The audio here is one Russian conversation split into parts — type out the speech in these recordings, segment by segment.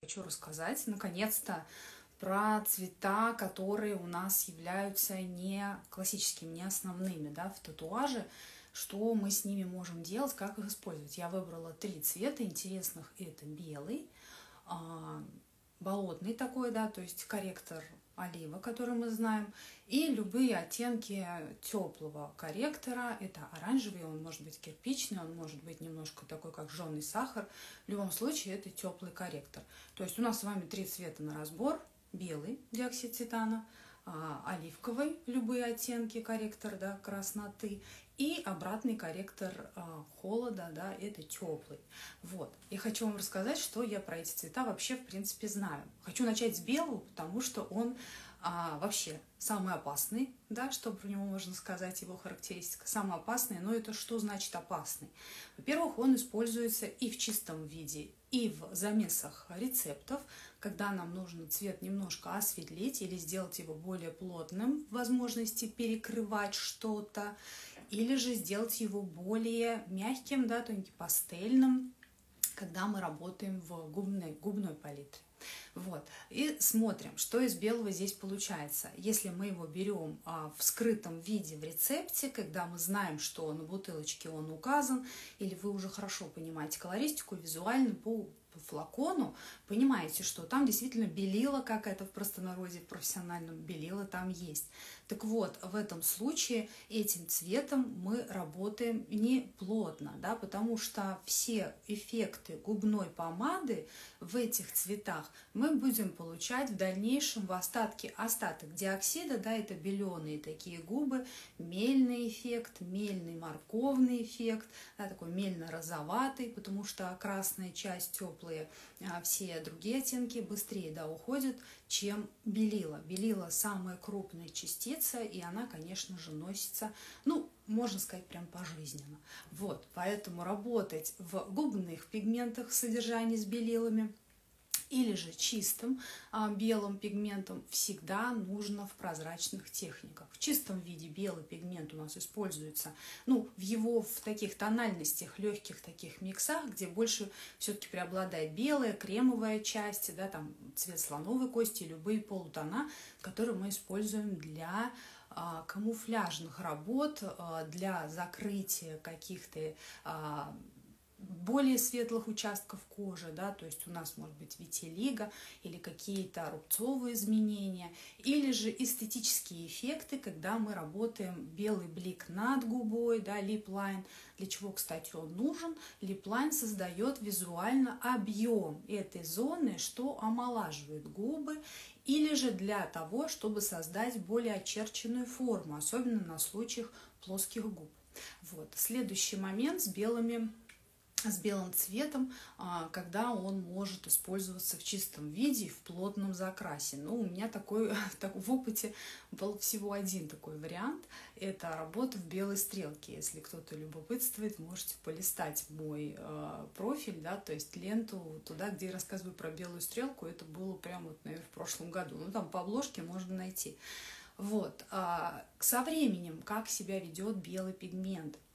Хочу рассказать, наконец-то, про цвета, которые у нас являются не классическими, не основными да, в татуаже, что мы с ними можем делать, как их использовать. Я выбрала три цвета интересных. Это белый, а, болотный такой, да, то есть корректор олива, который мы знаем, и любые оттенки теплого корректора. Это оранжевый, он может быть кирпичный, он может быть немножко такой, как жженый сахар. В любом случае, это теплый корректор. То есть у нас с вами три цвета на разбор. Белый диоксид титана, оливковый, любые оттенки, корректор да, красноты, и обратный корректор а, холода, да, это теплый. Вот. Я хочу вам рассказать, что я про эти цвета вообще, в принципе, знаю. Хочу начать с белого, потому что он а, вообще самый опасный, да, что про него можно сказать, его характеристика, самый опасный, но это что значит опасный? Во-первых, он используется и в чистом виде, и в замесах рецептов, когда нам нужно цвет немножко осветлить или сделать его более плотным, возможности перекрывать что-то, или же сделать его более мягким, да, тонким пастельным, когда мы работаем в губной, губной палитре. Вот. И смотрим, что из белого здесь получается. Если мы его берем а, в скрытом виде в рецепте, когда мы знаем, что на бутылочке он указан, или вы уже хорошо понимаете колористику, визуально по флакону, понимаете, что там действительно белила, как это в простонародье, в профессиональном белила там есть. Так вот, в этом случае этим цветом мы работаем не плотно, да, потому что все эффекты губной помады в этих цветах мы будем получать в дальнейшем в остатке остаток диоксида, да, это беленые такие губы, мельный эффект, мельный морковный эффект, да, такой мельно-розоватый, потому что красная часть теплые, а все другие оттенки быстрее да, уходят, чем белила. Белила самая крупная частица, и она, конечно же, носится, ну, можно сказать, прям пожизненно. Вот, поэтому работать в губных пигментах содержании с белилами – или же чистым а, белым пигментом всегда нужно в прозрачных техниках. В чистом виде белый пигмент у нас используется ну, в его в таких тональностях, легких таких миксах, где больше все-таки преобладает белая, кремовая часть, да, там цвет слоновой кости, любые полутона, которые мы используем для а, камуфляжных работ, а, для закрытия каких-то более светлых участков кожи, да, то есть у нас может быть витилиго или какие-то рубцовые изменения, или же эстетические эффекты, когда мы работаем белый блик над губой, да, lip line, для чего, кстати, он нужен. Lip line создает визуально объем этой зоны, что омолаживает губы, или же для того, чтобы создать более очерченную форму, особенно на случаях плоских губ. Вот. Следующий момент с белыми с белым цветом, а, когда он может использоваться в чистом виде, в плотном закрасе. Ну, у меня такой, так, в опыте был всего один такой вариант. Это работа в белой стрелке. Если кто-то любопытствует, можете полистать мой э, профиль, да, то есть ленту туда, где я рассказываю про белую стрелку. Это было прямо, вот, наверное, в прошлом году. Ну, там по обложке можно найти. Вот. А, со временем, как себя ведет белый пигмент –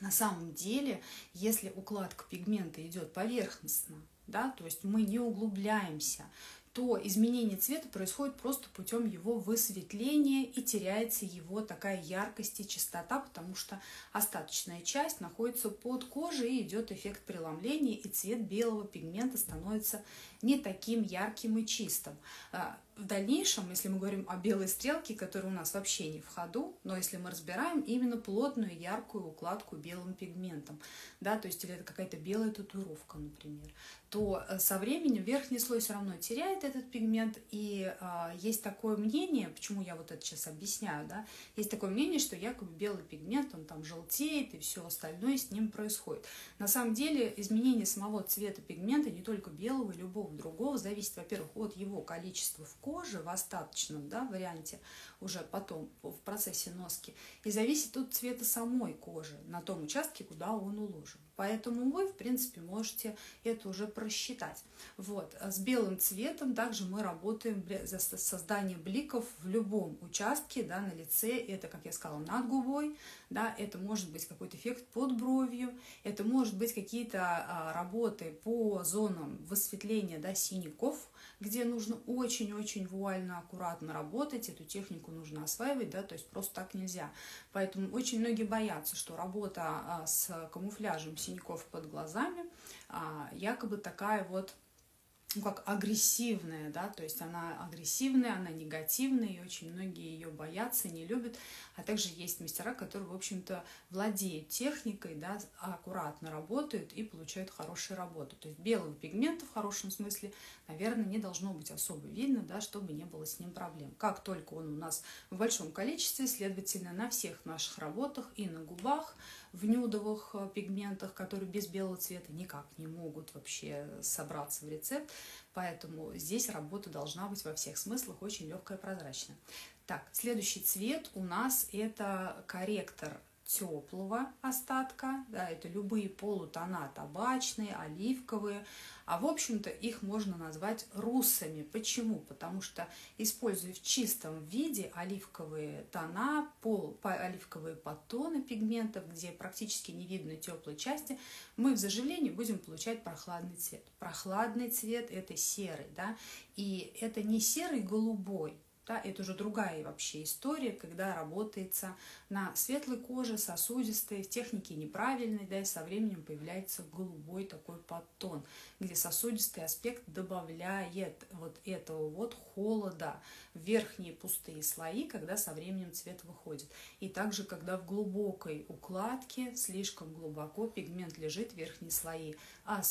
на самом деле, если укладка пигмента идет поверхностно, да, то есть мы не углубляемся, то изменение цвета происходит просто путем его высветления и теряется его такая яркость и чистота, потому что остаточная часть находится под кожей и идет эффект преломления, и цвет белого пигмента становится не таким ярким и чистым. А, в дальнейшем, если мы говорим о белой стрелке, которая у нас вообще не в ходу, но если мы разбираем именно плотную яркую укладку белым пигментом, да, то есть или это какая-то белая татуировка, например, то э, со временем верхний слой все равно теряет этот пигмент, и а, есть такое мнение, почему я вот это сейчас объясняю, да, есть такое мнение, что якобы белый пигмент, он там желтеет, и все остальное с ним происходит. На самом деле изменение самого цвета пигмента, не только белого, любого другого, зависит, во-первых, от его количества в кожи в остаточном да, варианте, уже потом в процессе носки, и зависит от цвета самой кожи на том участке, куда он уложен. Поэтому вы, в принципе, можете это уже просчитать. Вот. С белым цветом также мы работаем за создание бликов в любом участке да, на лице. Это, как я сказала, над губой, да, это может быть какой-то эффект под бровью, это может быть какие-то а, работы по зонам высветления да, синяков, где нужно очень-очень вуально, аккуратно работать, эту технику нужно осваивать, да, то есть просто так нельзя. Поэтому очень многие боятся, что работа а, с камуфляжем синяков под глазами а, якобы такая вот ну, как агрессивная, да, то есть она агрессивная, она негативная, и очень многие ее боятся, не любят. А также есть мастера, которые, в общем-то, владеют техникой, да, аккуратно работают и получают хорошую работу. То есть белого пигмента в хорошем смысле, наверное, не должно быть особо видно, да, чтобы не было с ним проблем. Как только он у нас в большом количестве, следовательно, на всех наших работах и на губах, в нюдовых э, пигментах, которые без белого цвета никак не могут вообще собраться в рецепт. Поэтому здесь работа должна быть во всех смыслах очень легкая и прозрачная. Так, следующий цвет у нас это корректор теплого остатка, да, это любые полутона табачные, оливковые, а в общем-то их можно назвать русами. Почему? Потому что используя в чистом виде оливковые тона, пол, оливковые подтоны пигментов, где практически не видно теплой части, мы в заживлении будем получать прохладный цвет. Прохладный цвет это серый, да, и это не серый голубой, да, это уже другая вообще история, когда работается на светлой коже, сосудистой, в технике неправильной, да, и со временем появляется голубой такой подтон, где сосудистый аспект добавляет вот этого вот холода в верхние пустые слои, когда со временем цвет выходит. И также, когда в глубокой укладке, слишком глубоко пигмент лежит верхние слои, а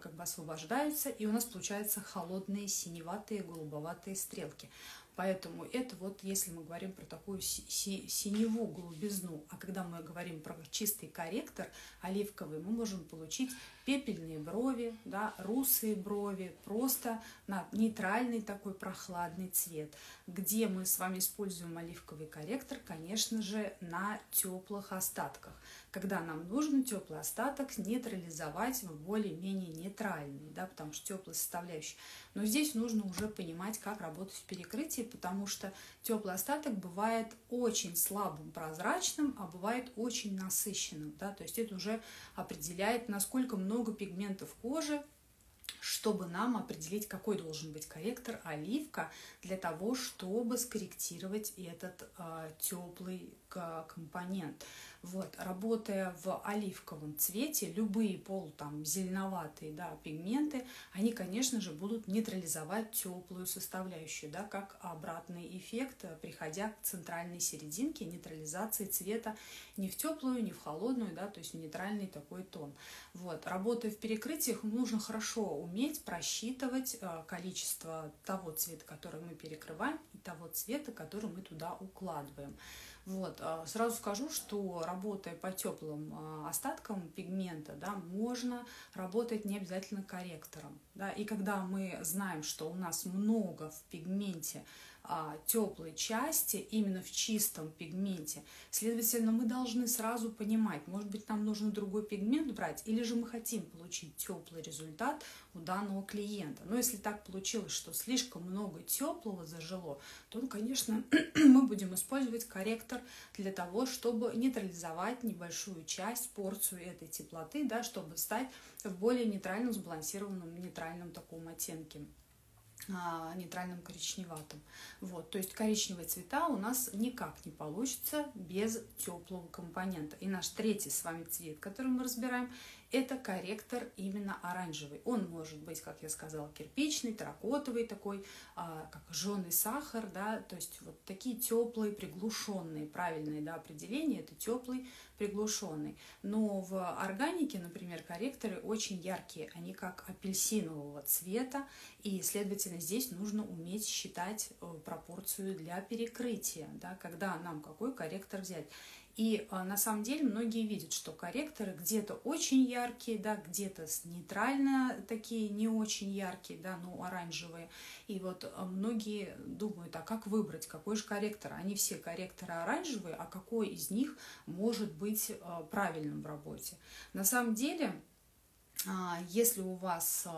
как бы освобождаются, и у нас получаются холодные синеватые голубоватые стрелки. Поэтому это вот если мы говорим про такую синеву голубизну, а когда мы говорим про чистый корректор оливковый, мы можем получить пепельные брови, да, русые брови, просто на нейтральный такой прохладный цвет. Где мы с вами используем оливковый корректор, конечно же, на теплых остатках когда нам нужно теплый остаток нейтрализовать в более-менее нейтральный, да, потому что теплая составляющая. Но здесь нужно уже понимать, как работать в перекрытии, потому что теплый остаток бывает очень слабым, прозрачным, а бывает очень насыщенным. Да, то есть это уже определяет, насколько много пигментов кожи чтобы нам определить, какой должен быть корректор оливка для того, чтобы скорректировать этот э, теплый компонент. Вот, работая в оливковом цвете, любые полу там зеленоватые да, пигменты, они, конечно же, будут нейтрализовать теплую составляющую, да, как обратный эффект, приходя к центральной серединке нейтрализации цвета не в теплую, не в холодную, да, то есть в нейтральный такой тон. Вот, работая в перекрытиях, нужно хорошо уметь просчитывать э, количество того цвета, который мы перекрываем, и того цвета, который мы туда укладываем. Вот. А, сразу скажу, что работая по теплым а, остаткам пигмента, да, можно работать не обязательно корректором. Да, и когда мы знаем, что у нас много в пигменте а, теплой части именно в чистом пигменте. Следовательно, мы должны сразу понимать, может быть, нам нужно другой пигмент брать, или же мы хотим получить теплый результат у данного клиента. Но если так получилось, что слишком много теплого зажило, то, ну, конечно, мы будем использовать корректор для того, чтобы нейтрализовать небольшую часть, порцию этой теплоты, да, чтобы стать в более нейтральном, сбалансированном, нейтральном таком оттенке. А, нейтральным коричневатым. Вот, то есть коричневые цвета у нас никак не получится без теплого компонента. И наш третий с вами цвет, который мы разбираем, это корректор именно оранжевый. Он может быть, как я сказала, кирпичный, терракотовый такой, а, как жженый сахар, да, то есть вот такие теплые, приглушенные, правильное да, определение, это теплый, приглушенный. Но в органике, например, корректоры очень яркие, они как апельсинового цвета, и, следовательно, здесь нужно уметь считать э, пропорцию для перекрытия, да, когда нам какой корректор взять. И а, на самом деле многие видят, что корректоры где-то очень яркие, да, где-то нейтрально такие не очень яркие, да, ну оранжевые. И вот а, многие думают, а как выбрать, какой же корректор? Они все корректоры оранжевые, а какой из них может быть а, правильным в работе? На самом деле, если у вас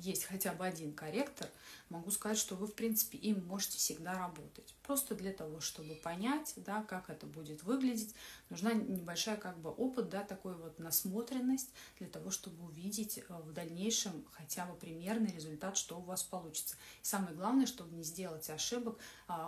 есть хотя бы один корректор, могу сказать, что вы, в принципе, им можете всегда работать. Просто для того, чтобы понять, да, как это будет выглядеть, нужна небольшая как бы опыт, да, такой вот насмотренность для того, чтобы увидеть а, в дальнейшем хотя бы примерный результат, что у вас получится. И самое главное, чтобы не сделать ошибок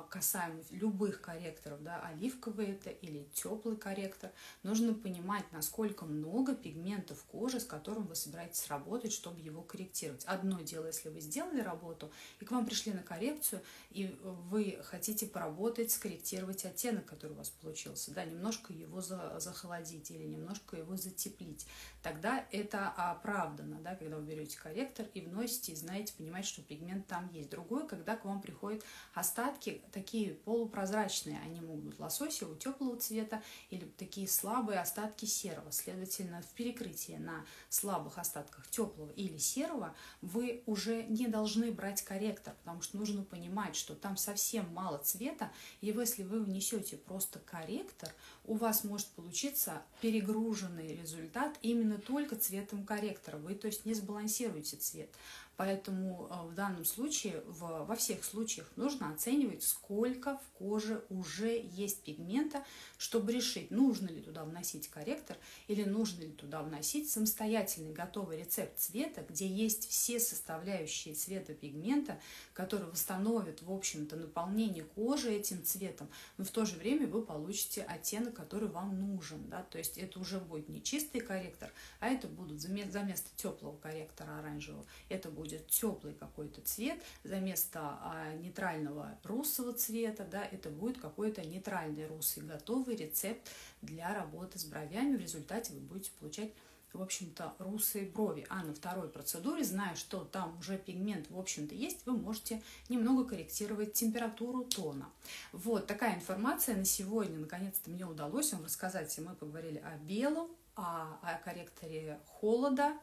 касаемо любых корректоров, да, оливковый это или теплый корректор, нужно понимать, насколько много пигментов кожи, с которым вы собираетесь работать, чтобы его корректировать. Одно дело, если вы сделали работу, и к вам пришли на коррекцию, и вы хотите поработать, скорректировать оттенок, который у вас получился, да, немножко его захолодить или немножко его затеплить. Тогда это оправдано, да, когда вы берете корректор и вносите, и знаете, понимаете, что пигмент там есть. Другое, когда к вам приходят остатки такие полупрозрачные, они могут быть лососевого, теплого цвета или такие слабые остатки серого. Следовательно, в перекрытии на слабых остатках теплого или серого, вы уже не должны брать корректор, потому что нужно понимать, что там совсем мало цвета, и если вы внесете просто корректор, у вас может получиться перегруженный результат именно только цветом корректора. Вы, то есть, не сбалансируете цвет. Поэтому э, в данном случае, в, во всех случаях нужно оценивать, сколько в коже уже есть пигмента, чтобы решить, нужно ли туда вносить корректор или нужно ли туда вносить самостоятельный готовый рецепт цвета, где есть все составляющие цвета пигмента, которые восстановят, в общем-то, наполнение кожи этим цветом, но в то же время вы получите оттенок, который вам нужен. Да? То есть это уже будет не чистый корректор, а это будут за место теплого корректора оранжевого, это будет будет теплый какой-то цвет, за место а, нейтрального русого цвета, да, это будет какой-то нейтральный русый, готовый рецепт для работы с бровями. В результате вы будете получать в общем-то, русые брови. А на второй процедуре, зная, что там уже пигмент, в общем-то, есть, вы можете немного корректировать температуру тона. Вот такая информация на сегодня. Наконец-то мне удалось вам рассказать. Мы поговорили о белом, о, о корректоре холода,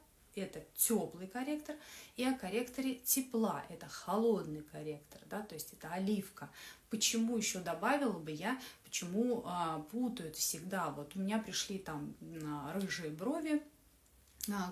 это теплый корректор, и о корректоре тепла, это холодный корректор, да, то есть это оливка. Почему еще добавила бы я, почему а, путают всегда, вот у меня пришли там рыжие брови, а,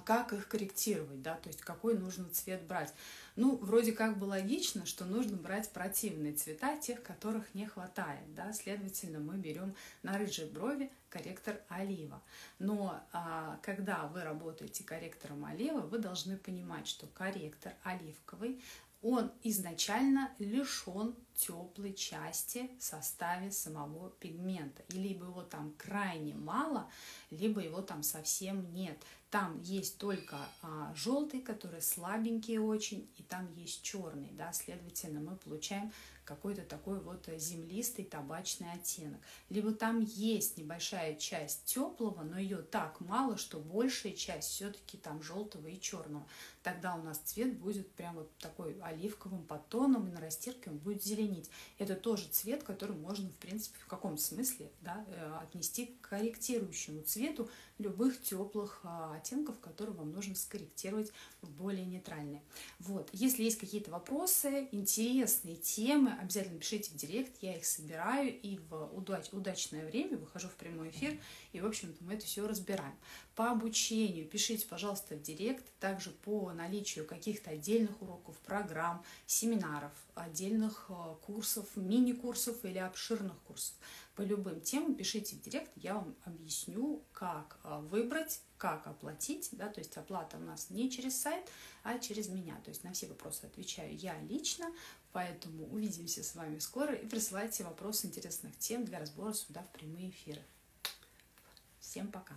как их корректировать, да, то есть какой нужно цвет брать. Ну, вроде как бы логично, что нужно брать противные цвета, тех, которых не хватает, да, следовательно, мы берем на рыжей брови корректор олива. Но а, когда вы работаете корректором олива, вы должны понимать, что корректор оливковый, он изначально лишен теплой части в составе самого пигмента. И либо его там крайне мало, либо его там совсем нет. Там есть только а, желтый, который слабенький очень, и там есть черный, да, следовательно, мы получаем какой-то такой вот землистый табачный оттенок. Либо там есть небольшая часть теплого, но ее так мало, что большая часть все-таки там желтого и черного. Тогда у нас цвет будет прям вот такой оливковым подтоном, и на растирке он будет зеленить. Это тоже цвет, который можно, в принципе, в каком-то смысле да, э, отнести к корректирующему цвету любых теплых а, оттенков, которые вам нужно скорректировать в более нейтральные. Вот. Если есть какие-то вопросы, интересные темы, обязательно пишите в директ, я их собираю и в удач, удачное время выхожу в прямой эфир, и, в общем-то, мы это все разбираем. По обучению пишите, пожалуйста, в директ, также по наличию каких-то отдельных уроков, программ, семинаров, отдельных э, курсов, мини-курсов или обширных курсов. По любым темам пишите в директ, я вам объясню, как э, выбрать, как оплатить, да, то есть оплата у нас не через сайт, а через меня. То есть на все вопросы отвечаю я лично, поэтому увидимся с вами скоро и присылайте вопросы интересных тем для разбора сюда в прямые эфиры. Всем пока!